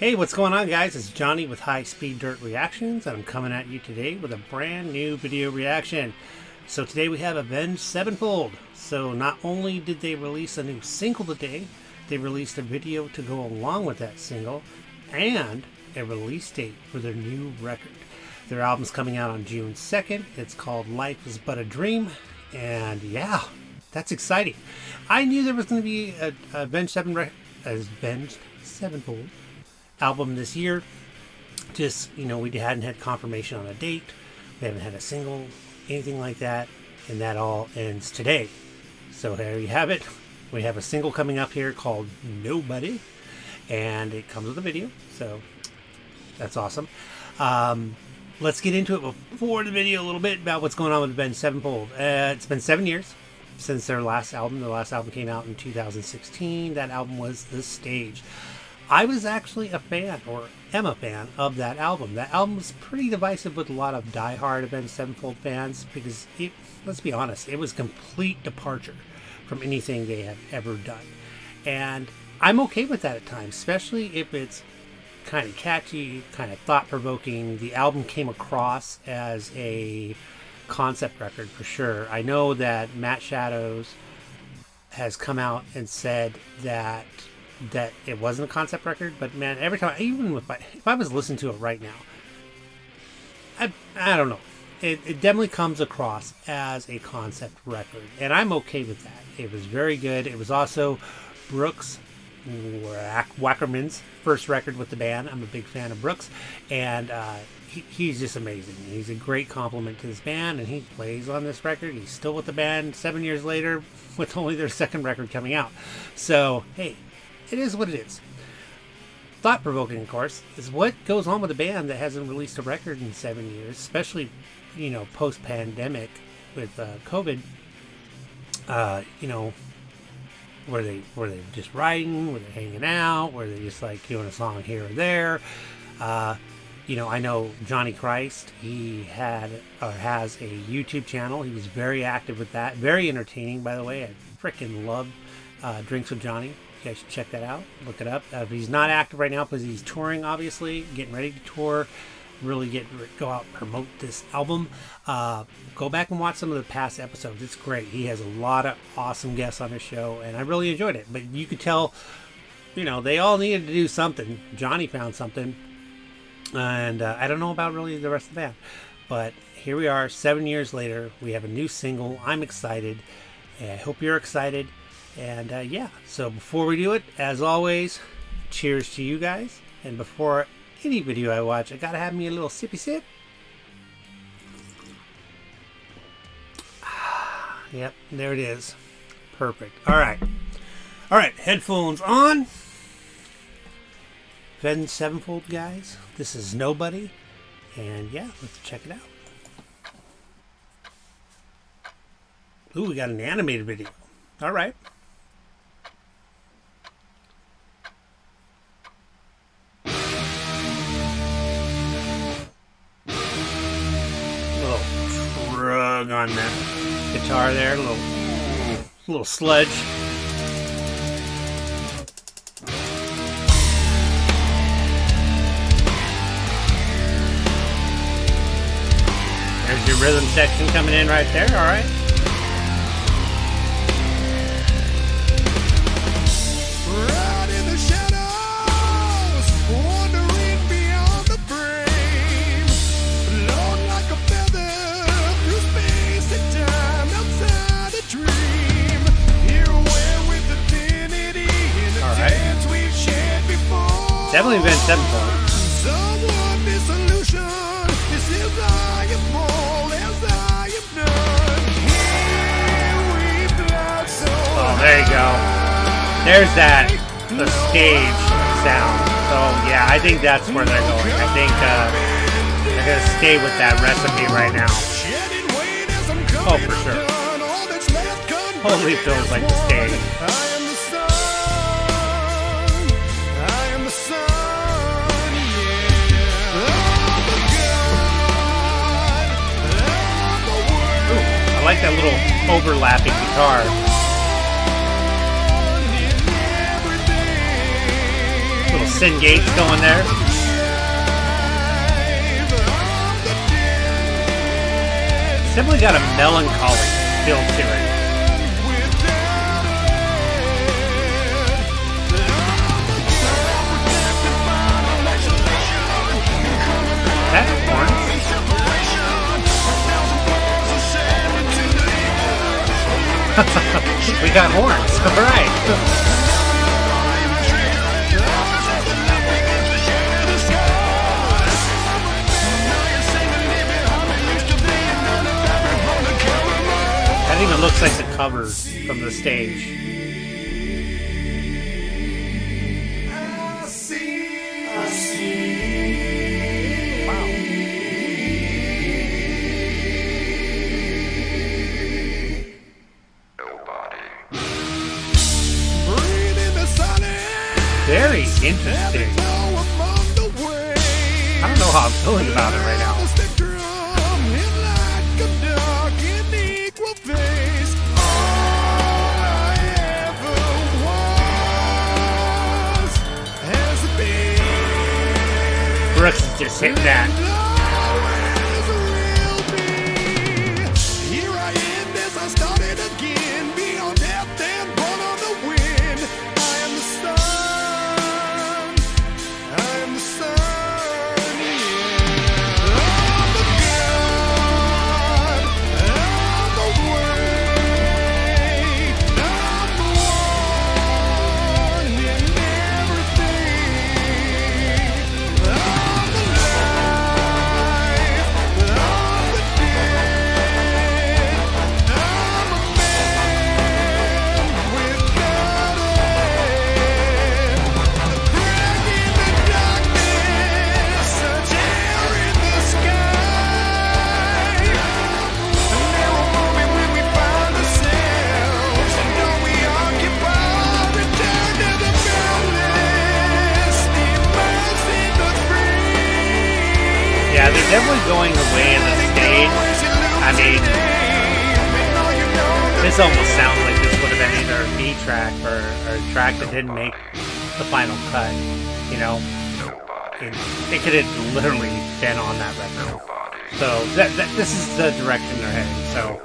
Hey, what's going on, guys? It's Johnny with High Speed Dirt Reactions, and I'm coming at you today with a brand new video reaction. So, today we have Avenged Sevenfold. So, not only did they release a new single today, they released a video to go along with that single and a release date for their new record. Their album's coming out on June 2nd. It's called Life is But a Dream, and yeah, that's exciting. I knew there was going to be a, a Avenged Seven Avenged Sevenfold album this year. Just, you know, we hadn't had confirmation on a date. We haven't had a single, anything like that. And that all ends today. So there you have it. We have a single coming up here called Nobody. And it comes with a video. So that's awesome. Um, let's get into it before the video a little bit about what's going on with Avenged Sevenfold. Uh, it's been seven years since their last album. Their last album came out in 2016. That album was The Stage. I was actually a fan, or am a fan, of that album. That album was pretty divisive with a lot of die-hard Avenged Sevenfold fans because, it, let's be honest, it was a complete departure from anything they have ever done. And I'm okay with that at times, especially if it's kind of catchy, kind of thought-provoking. The album came across as a concept record for sure. I know that Matt Shadows has come out and said that that it wasn't a concept record, but man, every time, even if I, if I was listening to it right now, I, I don't know. It, it definitely comes across as a concept record, and I'm okay with that. It was very good. It was also Brooks Wackerman's first record with the band. I'm a big fan of Brooks, and uh, he, he's just amazing. He's a great complement to this band, and he plays on this record. He's still with the band seven years later, with only their second record coming out. So, hey, it is what it is. Thought provoking, of course, is what goes on with a band that hasn't released a record in seven years, especially, you know, post pandemic with uh, COVID. Uh, you know, were they were they just writing? Were they hanging out? Were they just like doing a song here or there? Uh, you know, I know Johnny Christ. He had or has a YouTube channel. He was very active with that. Very entertaining, by the way. I freaking love uh, Drinks with Johnny. You guys should check that out. Look it up. Uh, he's not active right now because he's touring, obviously, getting ready to tour. Really get go out promote this album. Uh, go back and watch some of the past episodes. It's great. He has a lot of awesome guests on his show, and I really enjoyed it. But you could tell, you know, they all needed to do something. Johnny found something, and uh, I don't know about really the rest of the band, but here we are, seven years later. We have a new single. I'm excited. I hope you're excited. And uh, yeah, so before we do it, as always, cheers to you guys. And before any video I watch, I gotta have me a little sippy sip. yep, there it is. Perfect. All right. All right, headphones on. Avenged Sevenfold, guys. This is Nobody. And yeah, let's check it out. Ooh, we got an animated video. All right. On that guitar there, a little, a little sludge. There's your rhythm section coming in right there, all been sevenfold. Oh, there you go. There's that, the stage sound. So, yeah, I think that's where they're going. I think uh, they're to stay with that recipe right now. Oh, for sure. Totally feels like the stage. Overlapping guitar. Little disengage going there. Simply got a melancholy feel to it. We got horns. All right. That even looks like the cover from the stage. I don't know how I'm feeling about it right now. Brooks is just hitting that. Track or, or a track that didn't make the final cut. You know, it, it could have literally been on that record. So that, that this is the direction they're heading. So.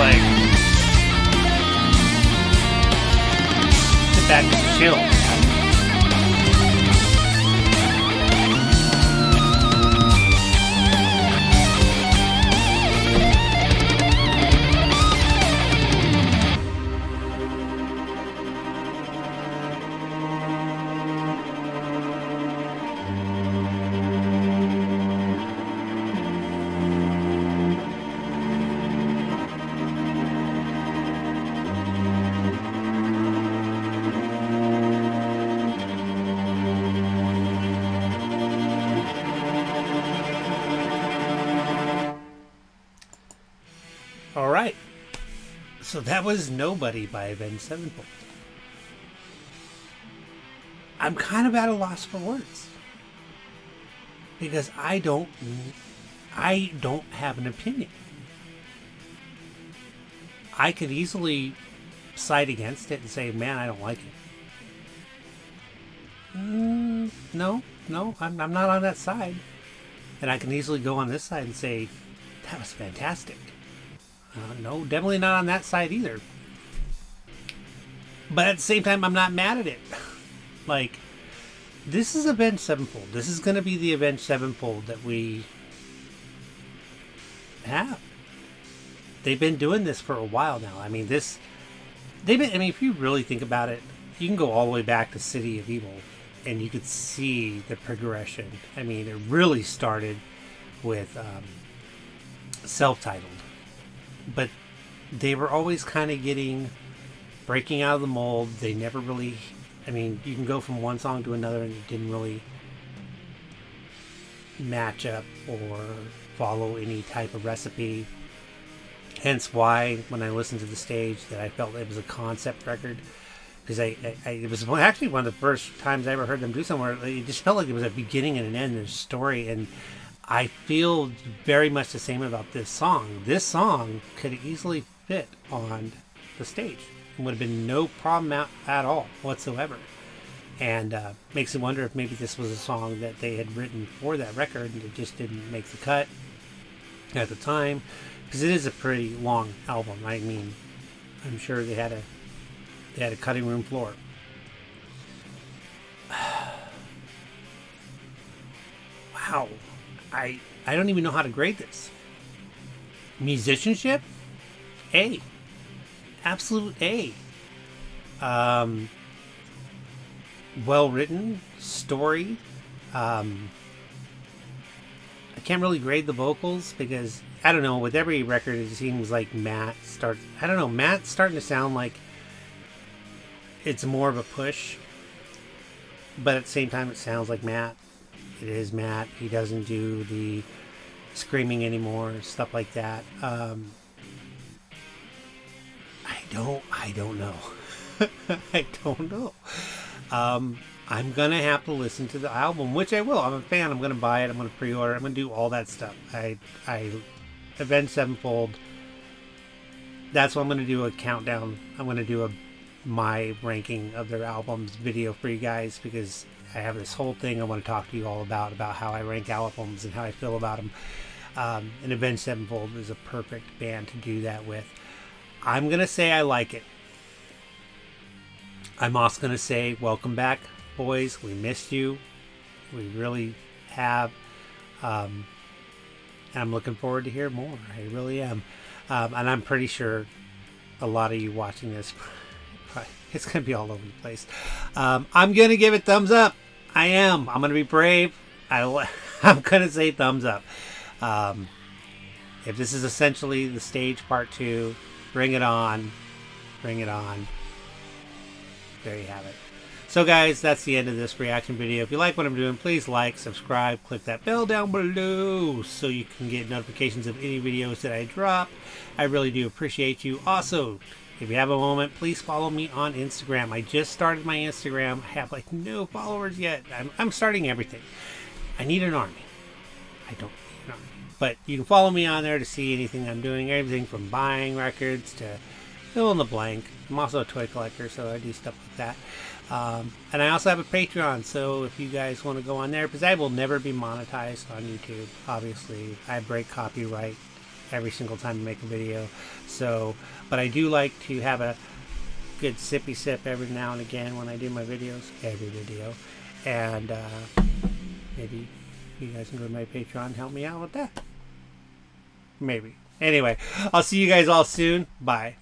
Like back and chill. That was Nobody by Avenged Sevenfold. I'm kind of at a loss for words. Because I don't I don't have an opinion. I could easily side against it and say, "Man, I don't like it." Mm, no, no, I'm, I'm not on that side. And I can easily go on this side and say, "That was fantastic." Uh, no, definitely not on that side either. But at the same time, I'm not mad at it. like, this is Avenged Sevenfold. This is going to be the Avenged Sevenfold that we have. They've been doing this for a while now. I mean, this. They've been. I mean, if you really think about it, you can go all the way back to City of Evil, and you could see the progression. I mean, it really started with um, self-titled, but they were always kind of getting breaking out of the mold. They never really. I mean, you can go from one song to another, and it didn't really match up or follow any type of recipe. Hence why, when I listened to the stage, that I felt it was a concept record because I, I, I, it was actually one of the first times I ever heard them do somewhere. It just felt like it was a beginning and an end of a story, and I feel very much the same about this song. This song could easily fit on the stage. It would have been no problem at, at all whatsoever. And uh, makes me wonder if maybe this was a song that they had written for that record and it just didn't make the cut at the time because it is a pretty long album. I mean, I'm sure they had a they had a cutting room floor. wow, I I don't even know how to grade this. Musicianship, A, absolute A. Um, well written story. Um, I can't really grade the vocals because I don't know. With every record, it seems like Matt starts. I don't know. Matt's starting to sound like it's more of a push, but at the same time, it sounds like Matt. It is Matt. He doesn't do the screaming anymore, stuff like that. Um, I don't. I don't know. I don't know. Um, I'm gonna have to listen to the album, which I will. I'm a fan. I'm gonna buy it. I'm gonna pre-order. I'm gonna do all that stuff. I, I, Avenged Sevenfold. That's what I'm gonna do a countdown. I'm gonna do a my ranking of their albums video for you guys because I have this whole thing I want to talk to you all about about how I rank albums and how I feel about them. Um, and Avenged Sevenfold is a perfect band to do that with. I'm gonna say I like it. I'm also gonna say welcome back, boys. We missed you. We really have. Um, and I'm looking forward to hear more. I really am. Um, and I'm pretty sure a lot of you watching this it's gonna be all over the place. Um, I'm gonna give it thumbs up. I am. I'm gonna be brave. I, I'm gonna say thumbs up. Um, if this is essentially the stage part two, bring it on. Bring it on. There you have it. So guys, that's the end of this reaction video. If you like what I'm doing, please like, subscribe, click that bell down below so you can get notifications of any videos that I drop. I really do appreciate you. Also, if you have a moment, please follow me on Instagram. I just started my Instagram. I have like no followers yet. I'm, I'm starting everything. I need an army. I don't need an army. But you can follow me on there to see anything I'm doing. Everything from buying records to fill in the blank. I'm also a toy collector, so I do stuff like that. Um, and I also have a Patreon, so if you guys want to go on there, because I will never be monetized on YouTube, obviously. I break copyright every single time I make a video. So, but I do like to have a good sippy sip every now and again when I do my videos, every video. And uh, maybe you guys can go to my Patreon help me out with that. Maybe. Anyway, I'll see you guys all soon. Bye.